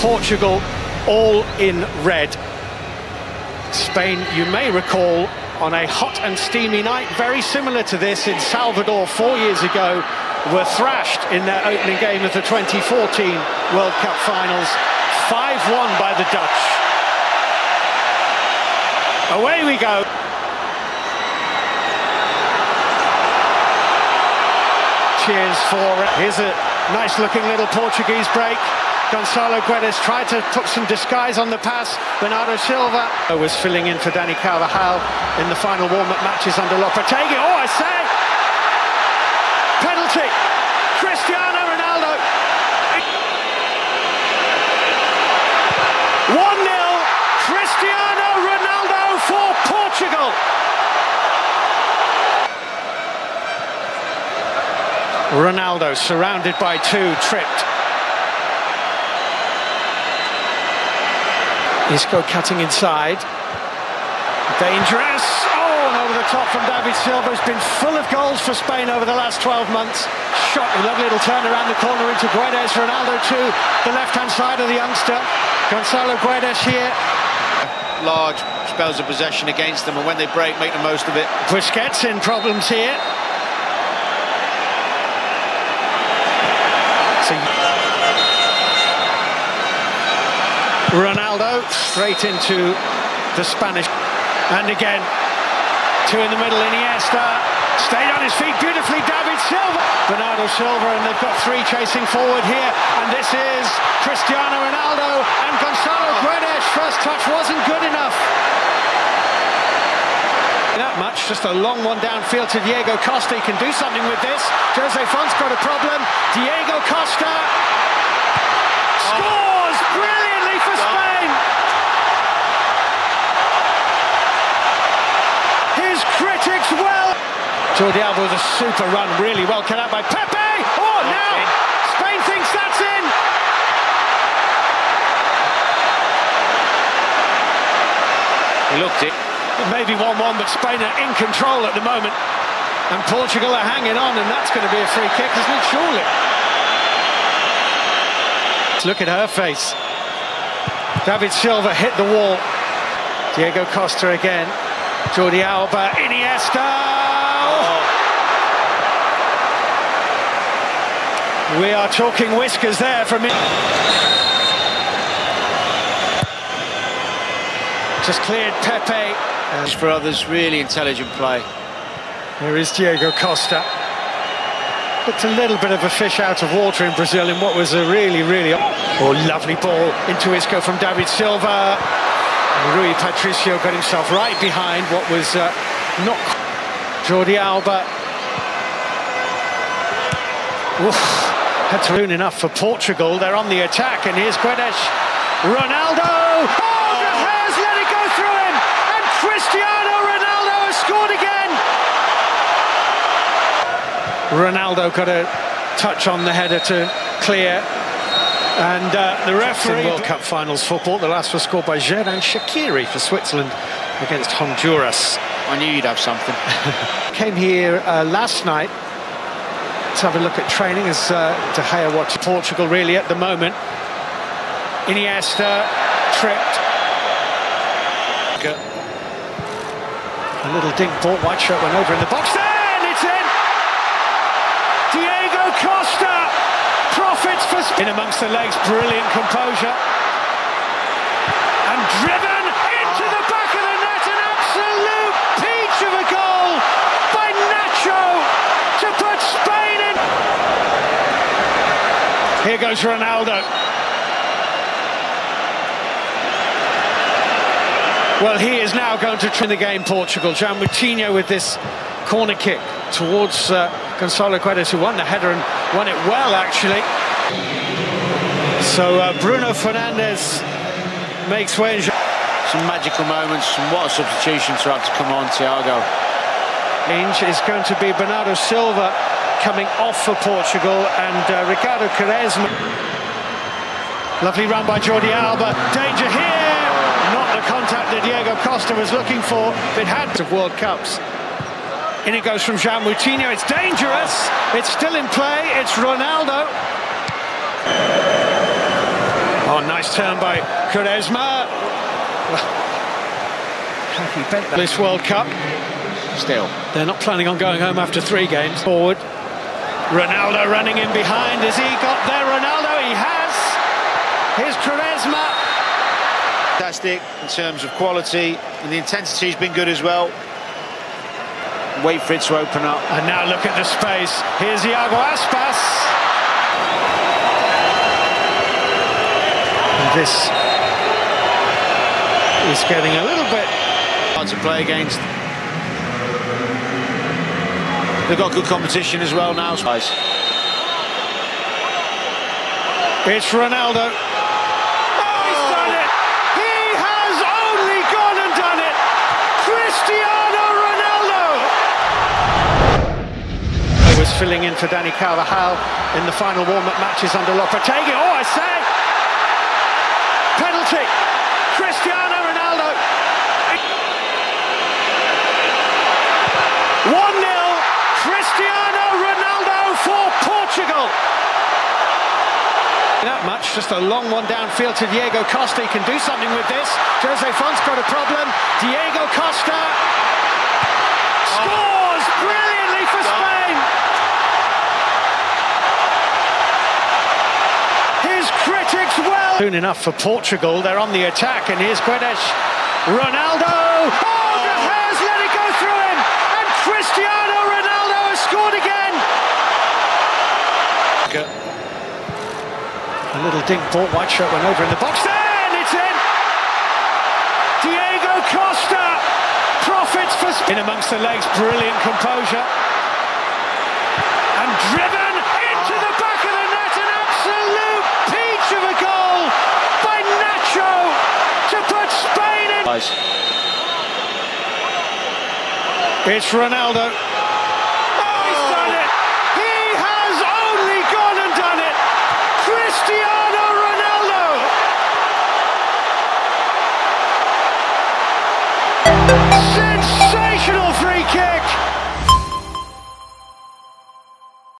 Portugal all in red. Spain, you may recall, on a hot and steamy night, very similar to this in Salvador four years ago, were thrashed in their opening game of the 2014 World Cup finals, 5-1 by the Dutch. Away we go. Cheers for... Here's a nice-looking little Portuguese break. Gonçalo Guedes tried to put some disguise on the pass. Bernardo Silva was filling in for Dani Carvajal in the final warm-up matches under Lopetegui. Oh, I say! Penalty! Cristiano Ronaldo! 1-0! Cristiano Ronaldo for Portugal! Ronaldo surrounded by two, tripped. Isco cutting inside. Dangerous. Oh, and over the top from David Silva. Has been full of goals for Spain over the last 12 months. Shot, lovely little turn around the corner into Guedes. Ronaldo to the left-hand side of the youngster. Gonzalo Guedes here. Large spells of possession against them, and when they break, make the most of it. Busquets in problems here. Straight into the Spanish. And again, two in the middle, Iniesta. Stayed on his feet beautifully, David Silva. Bernardo Silva, and they've got three chasing forward here. And this is Cristiano Ronaldo and Gonzalo Guedes. First touch wasn't good enough. That much, just a long one downfield to Diego Costa. He can do something with this. Jose Fonte's got a problem. Diego Costa scores brilliantly for Spain. His critics well. Jordi Alba with a super run, really well cut out by Pepe. Oh, now Spain thinks that's in. He looked it. Maybe 1-1, but Spain are in control at the moment. And Portugal are hanging on, and that's going to be a free kick, isn't it? Surely. Look at her face. David Silva hit the wall. Diego Costa again. Jordi Alba, Iniesta. Oh. We are talking whiskers there from it. Just cleared Pepe. As for others, really intelligent play. Here is Diego Costa. Looked a little bit of a fish out of water in Brazil in what was a really, really... Oh, lovely ball into Isco from David Silva. Rui Patricio got himself right behind what was uh, not... Jordi Alba. Oof, had to ruin enough for Portugal. They're on the attack, and here's Guedes. Ronaldo! Oh, De Gea's let it go through him! And Cristiano Ronaldo has scored again! Ronaldo got a touch on the header to clear. And uh, the referee... World Cup finals football. The last was scored by Xherdan Shaqiri for Switzerland against Honduras. I knew you'd have something. Came here uh, last night to have a look at training as uh, De Gea watched Portugal really at the moment. Iniesta tripped. A little dink ball, white shirt went over in the box there, and it's in! Diego Costa profits for in amongst the legs, brilliant composure. And driven into the back of the net, an absolute peach of a goal by Nacho to put Spain in. Here goes Ronaldo. Well, he is now going to turn the game, Portugal. João Moutinho with this corner kick towards uh, Gonçalo Guedes, who won the header and won it well, actually. So uh, Bruno Fernandes makes way. Some magical moments, and what a substitution to have to come on, Thiago. Change is going to be Bernardo Silva coming off for Portugal and uh, Ricardo Quaresma. Lovely run by Jordi Alba. Danger here! Not the contact that Diego Costa was looking for. It had of World Cups. In it goes from João Moutinho. It's dangerous. It's still in play. It's Ronaldo. Oh, nice turn by Quaresma. He bent that. This World Cup. Still. They're not planning on going home after three games. Forward. Ronaldo running in behind. Has he got there? Ronaldo, he has. His charisma. Fantastic in terms of quality, and the intensity's been good as well. Wait for it to open up. And now look at the space. Here's Iago Aspas. And this is getting a little bit hard to play against. They've got good competition as well now. It's Ronaldo. Oh, he's done it! He has only gone and done it! Cristiano Ronaldo! Was filling in for Dani Carvajal in the final warm-up matches under Lopetegui. Oh, I say! Penalty! Cristiano Ronaldo! 1-0! Cristiano Ronaldo for Portugal. That much, just a long one downfield to Diego Costa. He can do something with this. Jose Fonte's got a problem. Diego Costa scores brilliantly for Spain. His critics well. Soon enough for Portugal. They're on the attack, and here's Guedes. Ronaldo. Oh, De Gea's let it go through him, and Cristiano Ronaldo has scored again. A little dink ball, white shirt went over in the box and it's in. Diego Costa profits for in amongst the legs, brilliant composure. And driven into the back of the net, an absolute peach of a goal by Nacho to put Spain in. It's Ronaldo.